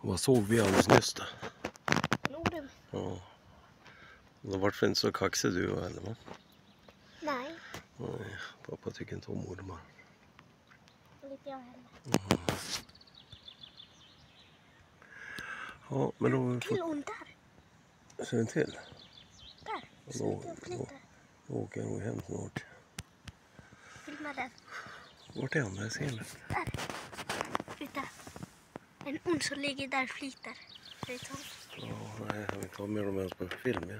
Vad såg vi alldeles nyss då? Norden? Ja. Då vart väl inte så kaxig du heller va? Nej, Nej, pappa tycker inte om ormar. inte jag heller. Ja, men då har vi Till hon där. Ser en till? Där. då- då-. Då åker jag nog hem snart. Filma den. Vart är han? Jag ser den. Där. En ond som ligger där och flyter. Vet hon. Ja, nej, jag kommer med dem ens på film. Ja.